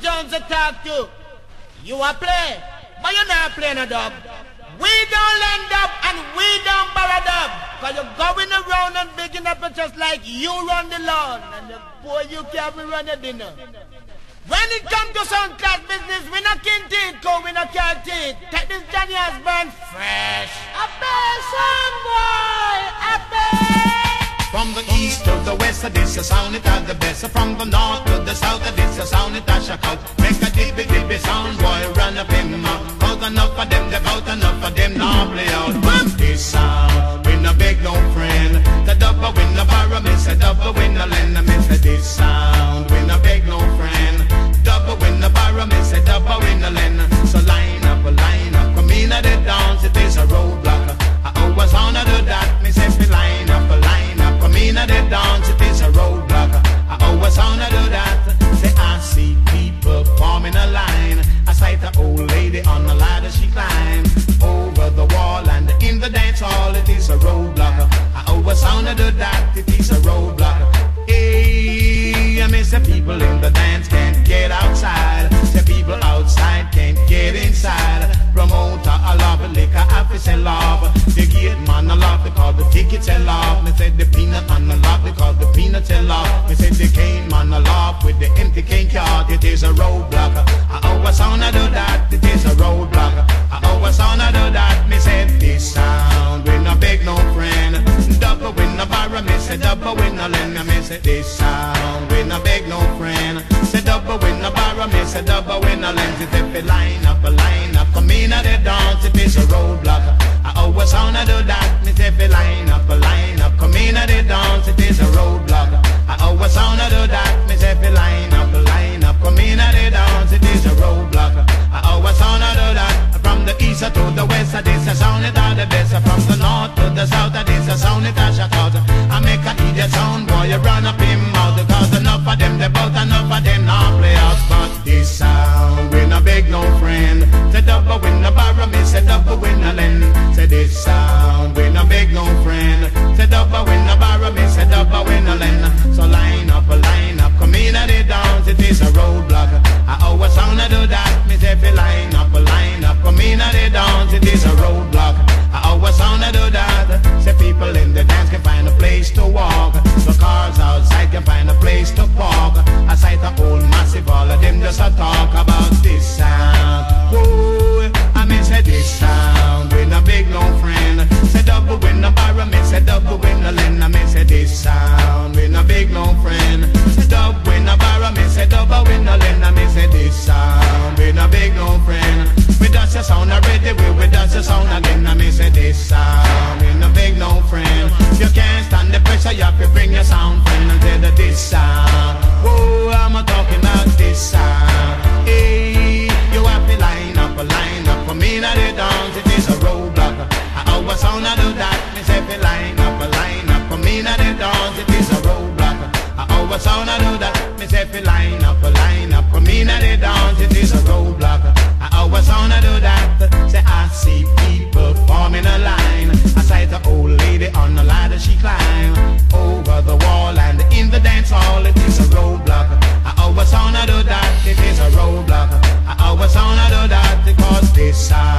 Jones to talk to. You are play, but you're not playing a dub. We don't lend up and we don't borrow up. Cause you're going around and picking up just like you run the lawn. And the boy you can't run the dinner. When it comes to some class business, we not kin teeth, cause we not care teeth. Take this Johnny Osbourne fresh. A son boy, a From the east to the west, this a sound it has the best. From the north to the south, a sound it has shock. Make a dippy dippy sound boy, run up in mouth. Cause enough of them, they out enough of them now play out. Wanna do that, it is a roadblock. Hey, I miss the people in the dance can't get outside. The people outside can't get inside. Promoter, I love it, liquor, office, and love. The gate man, I love because the tickets sell off. Me said the peanut man, I love because the peanuts sell off. Me said the cane man, I love with the empty cane card. It is a roadblock. I always wanna do that. Double win no lend. Me say this we no beg no friend. Say double win no borrow, me say double win no lend. If it line up, a line up, come in at the dance, it is a roadblock. I always wanna do that. Me say if it line up, a line up, come in at the dance, it is a roadblock. I always wanna do that. Me say if it line up, a line up, come in at the dance, it is a roadblock. I always wanna do that. From the east to the west, this a sound it all the best. From the north to the south, this a sound it a shock idiot sound boy, you run up in mouth. Cause enough of them, they bout enough of them now play out. But this sound, we no beg no friend. Say double win no borrow me, say double win no lend. Say this sound, Side.